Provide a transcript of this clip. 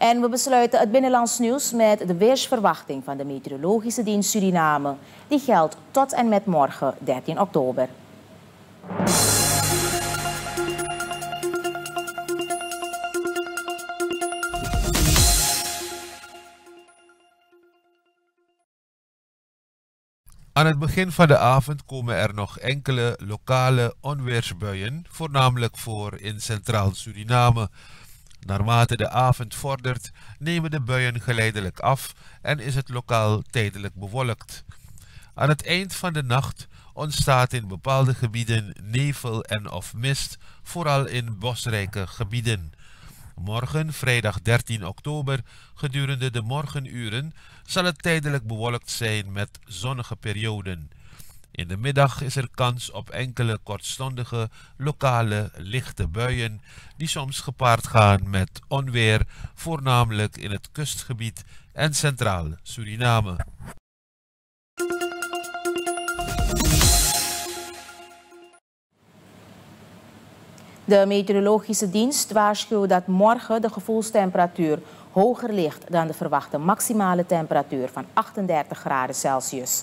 En we besluiten het binnenlands nieuws met de weersverwachting van de Meteorologische Dienst Suriname. Die geldt tot en met morgen 13 oktober. Aan het begin van de avond komen er nog enkele lokale onweersbuien, voornamelijk voor in Centraal Suriname. Naarmate de avond vordert, nemen de buien geleidelijk af en is het lokaal tijdelijk bewolkt. Aan het eind van de nacht ontstaat in bepaalde gebieden nevel en of mist, vooral in bosrijke gebieden. Morgen, vrijdag 13 oktober, gedurende de morgenuren, zal het tijdelijk bewolkt zijn met zonnige perioden. In de middag is er kans op enkele kortstondige lokale lichte buien die soms gepaard gaan met onweer, voornamelijk in het kustgebied en centraal Suriname. De meteorologische dienst waarschuwt dat morgen de gevoelstemperatuur hoger ligt dan de verwachte maximale temperatuur van 38 graden Celsius.